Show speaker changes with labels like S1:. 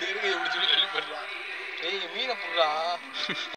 S1: நெருங்க எப்படி சொல்லி வெளிப்படுறா ஏய் மீனை புடுறா.